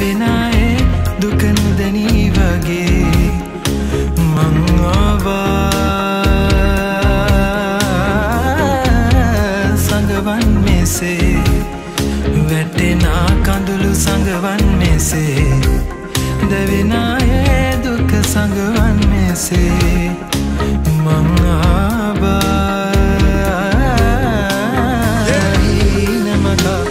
වෙනයේ දුකනුදනී වගේ. මංවාවා සඟවන් මෙසේ. වැටෙනා කඳුළු සඟවන් මෙසේ. දැවෙනයේ දුක සඟවන් මෙසේ. මංආවා නමකා